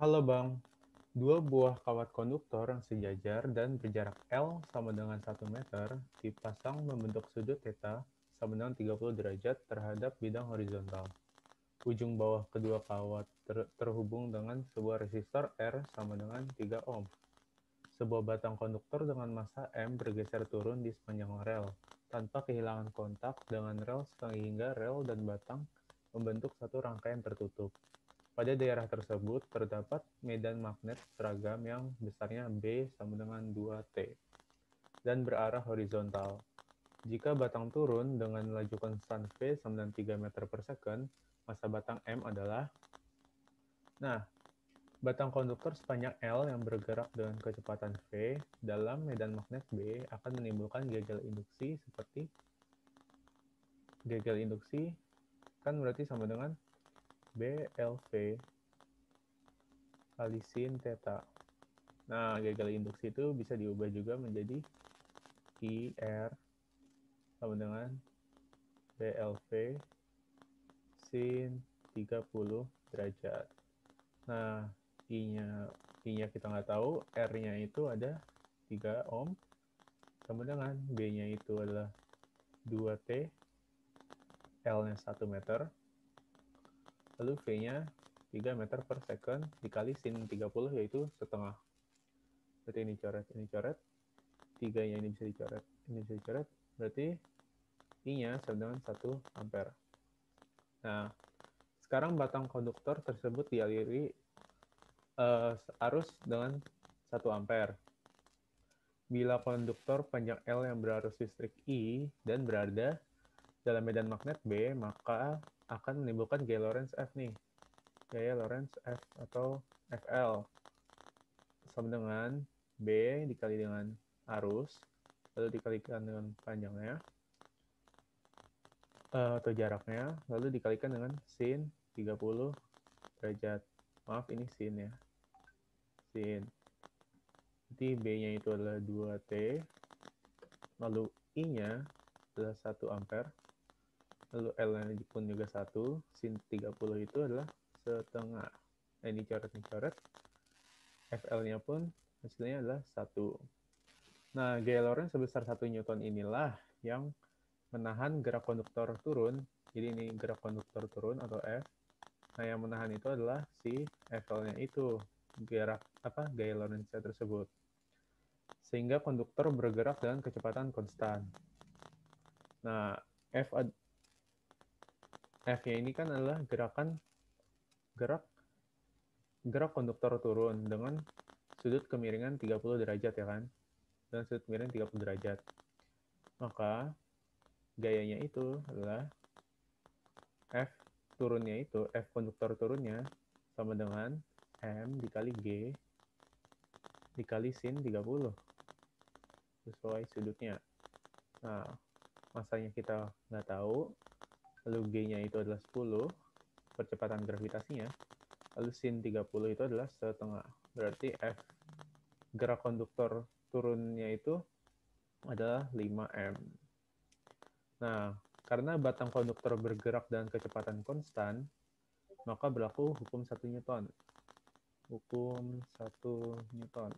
Halo Bang, dua buah kawat konduktor yang sejajar dan berjarak L sama dengan 1 meter dipasang membentuk sudut θ sama dengan 30 derajat terhadap bidang horizontal. Ujung bawah kedua kawat ter terhubung dengan sebuah resistor R sama dengan 3 ohm. Sebuah batang konduktor dengan massa M bergeser turun di sepanjang rel, tanpa kehilangan kontak dengan rel sehingga rel dan batang membentuk satu rangkaian tertutup. Pada daerah tersebut terdapat medan magnet seragam yang besarnya B sama dengan 2T dan berarah horizontal. Jika batang turun dengan laju konstan V sama dengan 3 meter per second, massa batang M adalah Nah, batang konduktor sepanjang L yang bergerak dengan kecepatan V dalam medan magnet B akan menimbulkan gegel induksi seperti gegel induksi kan berarti sama dengan BLV kali sin theta. Nah, gagal induksi itu bisa diubah juga menjadi IR sama dengan BLV sin 30 derajat. Nah, I-nya I-nya kita nggak tahu, R-nya itu ada 3 ohm, sama dengan B-nya itu adalah 2T, L-nya 1 meter, lalu V-nya 3 meter per second dikali sin 30 yaitu setengah. Berarti ini coret, ini coret. Tiganya ini bisa dicoret, ini bisa dicoret. Berarti I-nya sama dengan 1 ampere. Nah, sekarang batang konduktor tersebut dialiri uh, arus dengan 1 ampere. Bila konduktor panjang L yang berarus listrik I dan berada dalam medan magnet B, maka akan menimbulkan gaya Lorentz F nih. Gaya Lorentz F atau FL sama dengan B dikali dengan arus, lalu dikalikan dengan panjangnya, uh, atau jaraknya, lalu dikalikan dengan sin 30 derajat. Maaf, ini sin ya. Sin. Jadi B-nya itu adalah 2T, lalu I-nya adalah 1 ampere, lalu L-nya pun juga satu, sin 30 itu adalah setengah. Nah, ini coret-coret. coret. FL-nya pun hasilnya adalah satu. Nah, gaya Lorentz sebesar 1 Newton inilah yang menahan gerak konduktor turun. Jadi ini gerak konduktor turun atau F. Nah, yang menahan itu adalah si FL-nya itu, gerak apa gaya Lorentz tersebut. Sehingga konduktor bergerak dengan kecepatan konstan. Nah, F F-nya ini kan adalah gerakan gerak gerak konduktor turun dengan sudut kemiringan 30 derajat ya kan. Dan sudut kemiringan 30 derajat. Maka gayanya itu adalah F turunnya itu, F konduktor turunnya sama dengan M dikali G dikali sin 30 sesuai sudutnya. Nah, masanya kita nggak tahu, lalu G-nya itu adalah 10, percepatan gravitasinya, lalu sin 30 itu adalah setengah. Berarti F gerak konduktor turunnya itu adalah 5M. Nah, karena batang konduktor bergerak dengan kecepatan konstan, maka berlaku hukum 1 Newton. Hukum 1 Newton.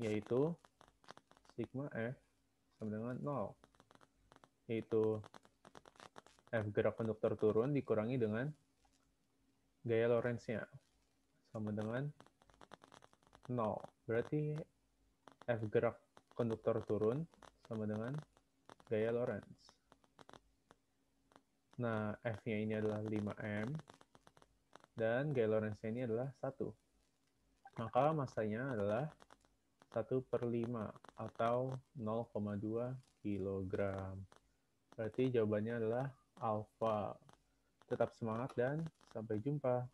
Yaitu sigma F sama dengan 0 yaitu F gerak konduktor turun dikurangi dengan gaya Lorentz-nya sama dengan 0. Berarti F gerak konduktor turun sama dengan gaya Lorentz. Nah, F-nya ini adalah 5M, dan gaya Lorentz-nya ini adalah 1. Maka masanya adalah 1 per 5, atau 0,2 kilogram. Berarti jawabannya adalah alfa. Tetap semangat dan sampai jumpa.